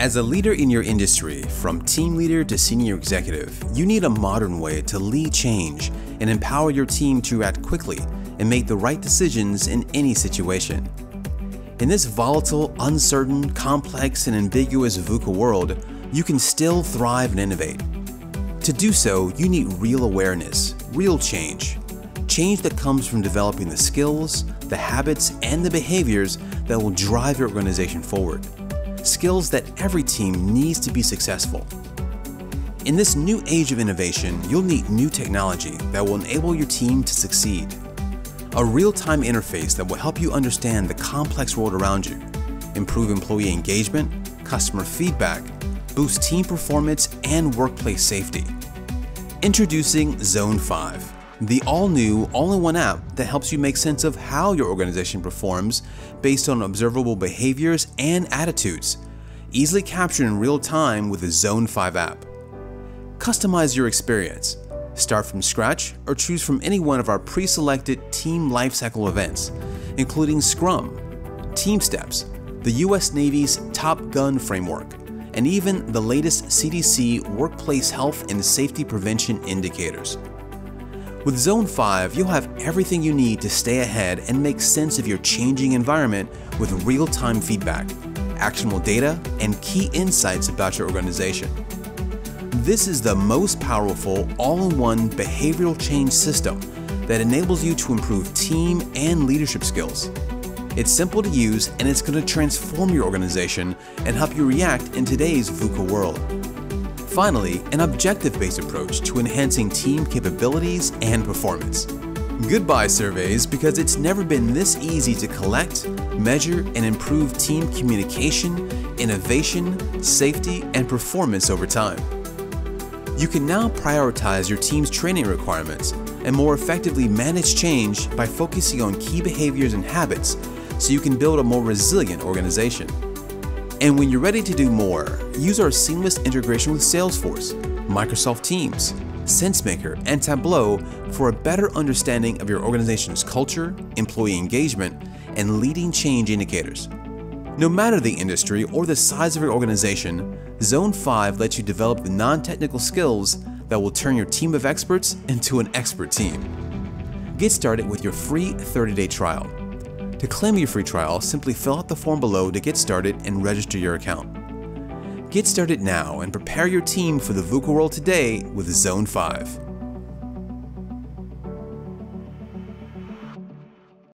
As a leader in your industry, from team leader to senior executive, you need a modern way to lead change and empower your team to act quickly and make the right decisions in any situation. In this volatile, uncertain, complex, and ambiguous VUCA world, you can still thrive and innovate. To do so, you need real awareness, real change. Change that comes from developing the skills, the habits, and the behaviors that will drive your organization forward skills that every team needs to be successful. In this new age of innovation, you'll need new technology that will enable your team to succeed. A real-time interface that will help you understand the complex world around you, improve employee engagement, customer feedback, boost team performance, and workplace safety. Introducing ZoneFive the all-new, all-in-one app that helps you make sense of how your organization performs based on observable behaviors and attitudes, easily captured in real time with the ZoneFive app. Customize your experience. Start from scratch or choose from any one of our pre-selected team lifecycle events, including Scrum, TeamSTEPPS, the US Navy's Top Gun framework, and even the latest CDC workplace health and safety prevention indicators. With ZoneFive, you'll have everything you need to stay ahead and make sense of your changing environment with real-time feedback, actionable data, and key insights about your organization. This is the most powerful all-in-one behavioral change system that enables you to improve team and leadership skills. It's simple to use and it's going to transform your organization and help you react in today's VUCA world. Finally, an objective-based approach to enhancing team capabilities and performance. Goodbye surveys because it's never been this easy to collect, measure, and improve team communication, innovation, safety, and performance over time. You can now prioritize your team's training requirements and more effectively manage change by focusing on key behaviors and habits so you can build a more resilient organization. And when you're ready to do more, use our seamless integration with Salesforce, Microsoft Teams, SenseMaker, and Tableau for a better understanding of your organization's culture, employee engagement, and leading change indicators. No matter the industry or the size of your organization, ZoneFive lets you develop the non-technical skills that will turn your team of experts into an expert team. Get started with your free 30-day trial to claim your free trial, simply fill out the form below to get started and register your account. Get started now and prepare your team for the VUCA world today with ZoneFive.